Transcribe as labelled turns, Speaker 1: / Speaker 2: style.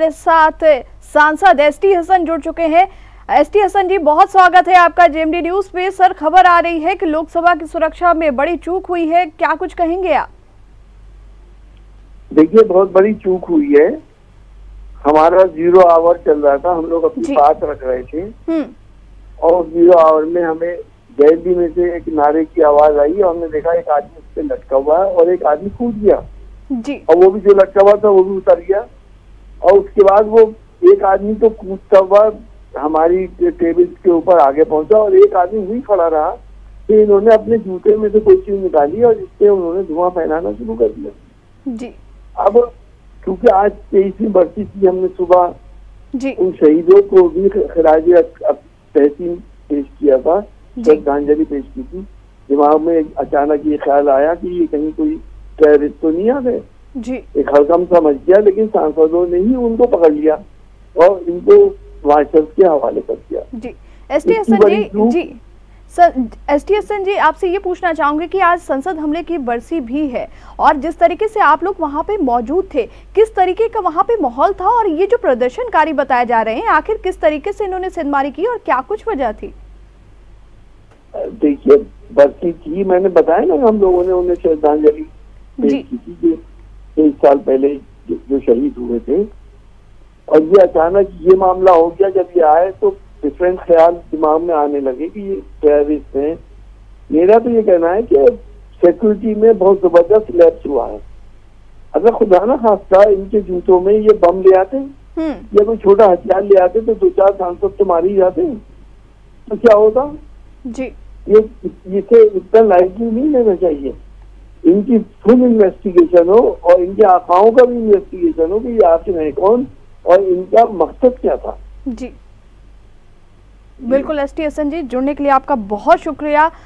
Speaker 1: हमारे साथ सांसद एस टी हसन जुड़ चुके हैं। एस टी हसन जी बहुत स्वागत है आपका जेएमडी न्यूज़ पे। सर खबर आ रही है कि लोकसभा की सुरक्षा में बड़ी चूक हुई है। क्या कुछ कहेंगे आप?
Speaker 2: देखिए बहुत बड़ी चूक हुई है। हमारा ज़ीरो आवर चल रहा था। हम लोग अपनी। बात रख रहे थे।
Speaker 1: हम्म।
Speaker 2: और ज़ीरो आवर में हमें गैलरी में से एक नारे की आवाज़ आई और हमने देखा एक आदमी उस पे लटका हुआ है और एक आदमी कूद गया।
Speaker 1: जी।
Speaker 2: और वो भी जो लटका हुआ था वो भी उतर गया। और उसके बाद वो एक आदमी तो कूदता हुआ हमारी टेबल के ऊपर आगे पहुँचा और एक आदमी वही खड़ा रहा फिर इन्होंने अपने जूते में से कोई चीज़ निकाली और जिससे उन्होंने धुआँ फैलाना शुरू कर दिया।
Speaker 1: जी।
Speaker 2: अब क्योंकि आज तेईसवीं बरसी थी हमने सुबह
Speaker 1: जी।
Speaker 2: उन शहीदों को भी खराज तहसीन पेश किया था श्रद्धांजलि पेश की थी। दिमाग में अचानक ये ख्याल आया कि ये कहीं कोई टेररिस्ट तो नहीं आ गए?
Speaker 1: जी।
Speaker 2: एक हड़कम समझ गया लेकिन सांसदों ने ही उनको पकड़ लिया और इनको मार्शल के हवाले कर दिया।
Speaker 1: जी। एस टी हसन जी जी। एस टी हसन जी आपसे ये पूछना चाहूँगी कि आज संसद हमले की बरसी भी है और जिस तरीके से आप लोग वहाँ पे मौजूद थे किस तरीके का वहाँ पे माहौल था और ये जो प्रदर्शनकारी बताए जा रहे हैं आखिर किस तरीके से इन्होंने सिंधमारी की और क्या कुछ वजह थी?
Speaker 2: देखिए बरसी थी मैंने बताया ना हम लोगों ने उन्हें श्रद्धांजलि एक साल पहले जो जो शहीद हुए थे। और ये अचानक ये मामला हो गया जब ये आए तो डिफरेंट ख्याल दिमाग में आने लगे कि ये टेररिस्ट हैं। मेरा तो ये कहना है कि सिक्योरिटी में बहुत ज़बरदस्त लैप्स हुआ है। अगर खुदा ना खास्ता इनके जूतों में ये बम ले आते
Speaker 1: हम्म।
Speaker 2: या कोई छोटा हथियार ले आते तो दो चार सांसद तो मार ही जाते। तो क्या होता?
Speaker 1: जी।
Speaker 2: ये इसे इतना लाइटली नहीं लेना चाहिए। इनकी फुल इन्वेस्टिगेशन हो और इनके आकाओं का भी इन्वेस्टिगेशन हो कि ये आखिर है कौन और इनका मकसद क्या था।
Speaker 1: जी। बिल्कुल एस टी हसन जी, जुड़ने के लिए आपका बहुत शुक्रिया।